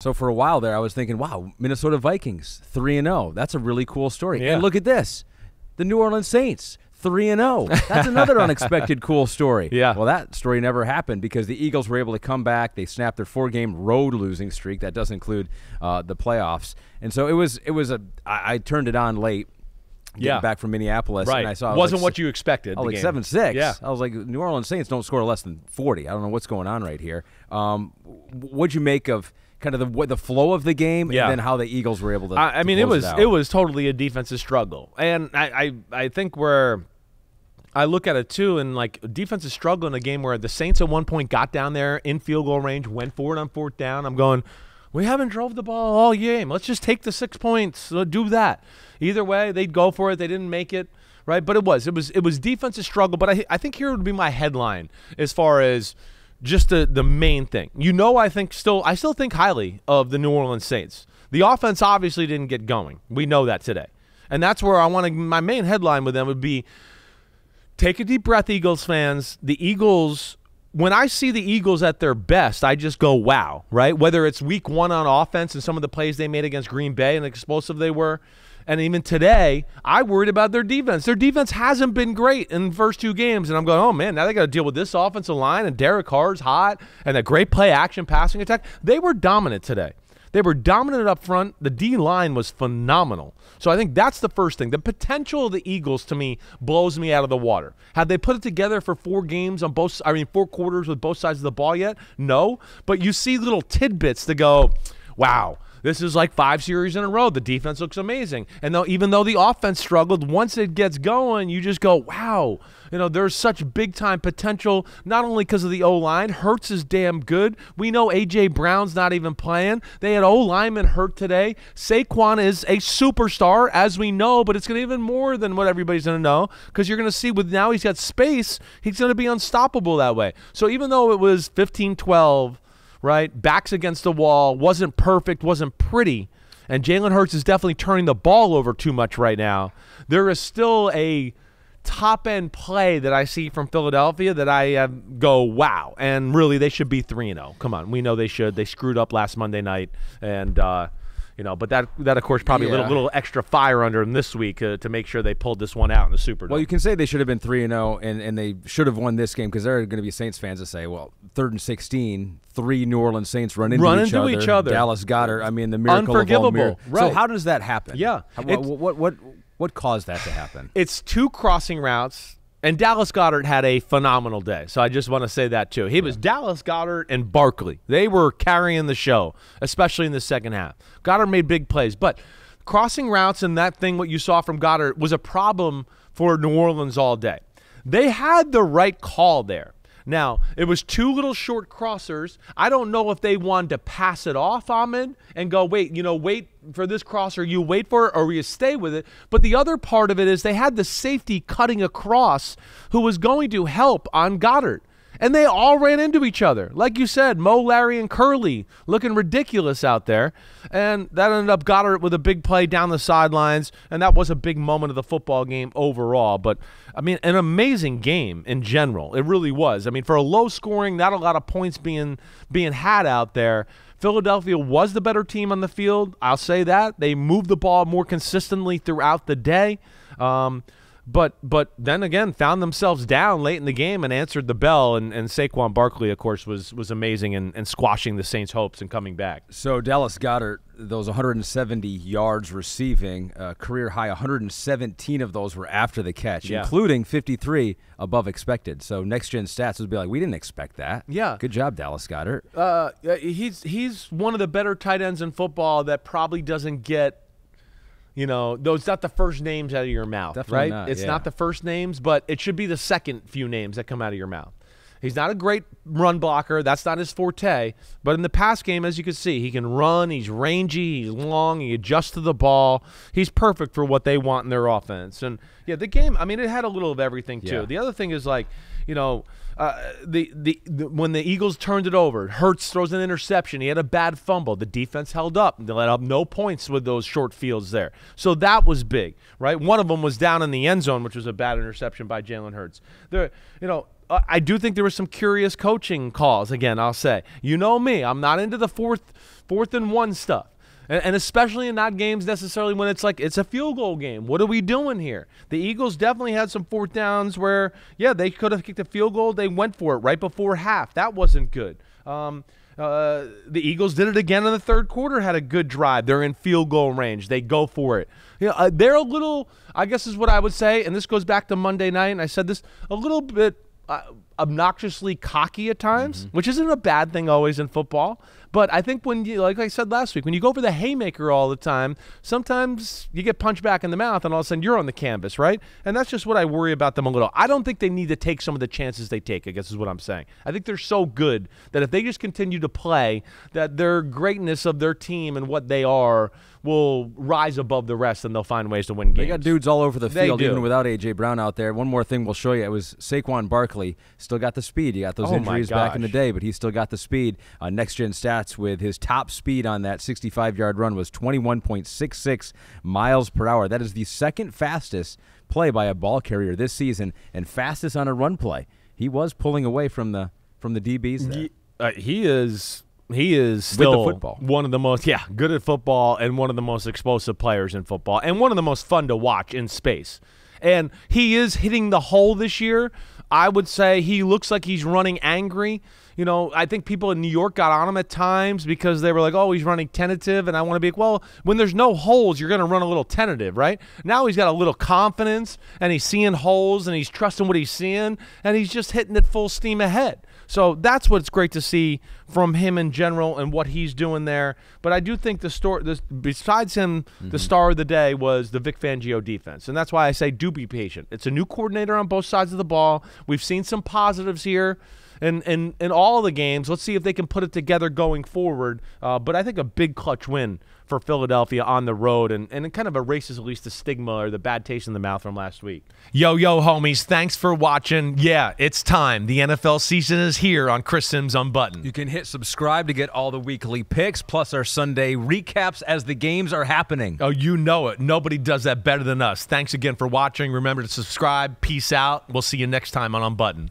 So for a while there, I was thinking, wow, Minnesota Vikings three and zero. That's a really cool story. Yeah. And look at this, the New Orleans Saints three and zero. That's another unexpected cool story. Yeah. Well, that story never happened because the Eagles were able to come back. They snapped their four game road losing streak. That does include uh, the playoffs. And so it was. It was a. I, I turned it on late. Yeah. back from Minneapolis, Right. and I saw it was Wasn't like what you expected. Oh, like game. seven six. Yeah. I was like, New Orleans Saints don't score less than forty. I don't know what's going on right here. Um, what'd you make of kind of the the flow of the game, Yeah. and then how the Eagles were able to? I, I to mean, it close was out? it was totally a defensive struggle, and I, I I think where I look at it too, and like defensive struggle in a game where the Saints at one point got down there in field goal range, went for it on fourth down. I'm going, we haven't drove the ball all game. Let's just take the six points. Uh, do that. Either way, they'd go for it. They didn't make it. Right, but it was it was it was defensive struggle. But I I think here would be my headline as far as just the the main thing. You know, I think still I still think highly of the New Orleans Saints. The offense obviously didn't get going. We know that today, and that's where I want to. My main headline with them would be: Take a deep breath, Eagles fans. The Eagles. When I see the Eagles at their best, I just go, wow, right? Whether it's week one on offense and some of the plays they made against Green Bay and explosive they were, and even today, I worried about their defense. Their defense hasn't been great in the first two games, and I'm going, oh man, now they got to deal with this offensive line and Derek Carr's hot and a great play action passing attack. They were dominant today. They were dominant up front. The D line was phenomenal. So I think that's the first thing. The potential of the Eagles to me blows me out of the water. Have they put it together for four games on both I mean four quarters with both sides of the ball yet? No, but you see little tidbits to go, "Wow, this is like five series in a row. The defense looks amazing." And though even though the offense struggled, once it gets going, you just go, "Wow, you know, there's such big time potential, not only because of the O line. Hurts is damn good. We know A.J. Brown's not even playing. They had O lineman hurt today. Saquon is a superstar, as we know, but it's going to even more than what everybody's going to know because you're going to see with now he's got space, he's going to be unstoppable that way. So even though it was 15 12, right, backs against the wall, wasn't perfect, wasn't pretty. And Jalen Hurts is definitely turning the ball over too much right now. There is still a top end play that I see from Philadelphia that I uh, go wow, and really they should be three and zero. Come on, we know they should. They screwed up last Monday night, and uh, you know, but that that of course probably a little little extra fire under them this week uh, to make sure they pulled this one out in the Superdome. Well, you can say they should have been three and zero, and and they should have won this game because there are going to be Saints fans that say, well, third and 16, three New Orleans Saints run into, Run each, into other. each other. Dallas Goedert. I mean, the miracle of all Unforgivable. miracles. So how does that happen? Yeah. How- what, what what what caused that to happen? it's two crossing routes. And Dallas Goedert had a phenomenal day. So I just want to say that too. He was Dallas Goedert and Barkley. They were carrying the show, especially in the second half. Goedert made big plays, but crossing routes and that thing what you saw from Goedert was a problem for New Orleans all day. They had the right call there. Now, it was two little short crossers. I don't know if they wanted to pass it off, Ahmed, and go, wait, you know, wait for this crosser, you wait for it, or you stay with it. But the other part of it is they had the safety cutting across who was going to help on Goedert. And they all ran into each other. Like you said, Moe, Larry, and Curly looking ridiculous out there. And that ended up Goedert with a big play down the sidelines. And that was a big moment of the football game overall. But, I mean, an amazing game in general. It really was. I mean, for a low scoring, not a lot of points being being had out there. Philadelphia was the better team on the field. I'll say that. They moved the ball more consistently throughout the day. Um, but but then again found themselves down late in the game and answered the bell and, and Saquon Barkley of course was was amazing and, and squashing the Saints hopes and coming back. So Dallas Goedert, those 170 yards receiving, uh, career high 117 of those were after the catch, Yeah. including 53 above expected. So next gen stats would be like, we didn't expect that. Yeah. good job, Dallas Goedert. Uh, he's he's one of the better tight ends in football that probably doesn't get you know, those not the first names out of your mouth, Definitely right? not, it's yeah. not the first names, but it should be the second few names that come out of your mouth. He's not a great run blocker. That's not his forte. But in the pass game, as you can see, he can run. He's rangy. He's long. He adjusts to the ball. He's perfect for what they want in their offense. And yeah, the game. I mean, it had a little of everything too. Yeah. The other thing is like, you know, uh, the, the the when the Eagles turned it over, Hurts throws an interception. He had a bad fumble. The defense held up. They let up no points with those short fields there. So that was big, right? One of them was down in the end zone, which was a bad interception by Jalen Hurts. There, you know, I do think there were some curious coaching calls. Again, I'll say, you know me, I'm not into the fourth, fourth and one stuff. And, and especially in not games necessarily when it's like it's a field goal game. What are we doing here? The Eagles definitely had some fourth downs where, yeah, they could have kicked a field goal. They went for it right before half. That wasn't good. Um, uh, the Eagles did it again in the third quarter. Had a good drive. They're in field goal range. They go for it. You know, uh, they're a little. I guess is what I would say. And this goes back to Monday night. And I said this a little bit uh, obnoxiously cocky at times, mm-hmm. which isn't a bad thing always in football. But I think when you, like I said last week, when you go for the haymaker all the time, sometimes you get punched back in the mouth, and all of a sudden you're on the canvas, right? And that's just what I worry about them a little. I don't think they need to take some of the chances they take. I guess is what I'm saying. I think they're so good that if they just continue to play, that their greatness of their team and what they are will rise above the rest and they'll find ways to win games. They got dudes all over the field, even without AJ Brown out there. One more thing we'll show you: it was Saquon Barkley still got the speed. He got those oh injuries back in the day, but he still got the speed. Uh, next gen stats with his top speed on that 65 yard run was 21.66 miles per hour. That is the second fastest play by a ball carrier this season and fastest on a run play. He was pulling away from the from the DBs. There. Uh, he is he is still one of the most yeah good at football and one of the most explosive players in football and one of the most fun to watch in space. And he is hitting the hole this year. I would say he looks like he's running angry you know, I think people in New York got on him at times because they were like, oh, he's running tentative. And I want to be like, well, when there's no holes, you're going to run a little tentative, right? Now he's got a little confidence and he's seeing holes and he's trusting what he's seeing and he's just hitting it full steam ahead. So that's what's great to see from him in general and what he's doing there. But I do think the story, this, besides him, mm-hmm. the star of the day was the Vic Fangio defense, and that's why I say do be patient. It's a new coordinator on both sides of the ball. We've seen some positives here in, in, in all the games. Let's see if they can put it together going forward. Uh, but I think a big clutch win for Philadelphia on the road and, and it kind of erases at least the stigma or the bad taste in the mouth from last week. Yo, yo, homies, thanks for watching. Yeah, it's time. The NFL season is here on Chris Simms Unbuttoned. You can hit subscribe to get all the weekly picks plus our Sunday recaps as the games are happening. Oh, you know it. Nobody does that better than us. Thanks again for watching. Remember to subscribe. Peace out. We'll see you next time on Unbuttoned.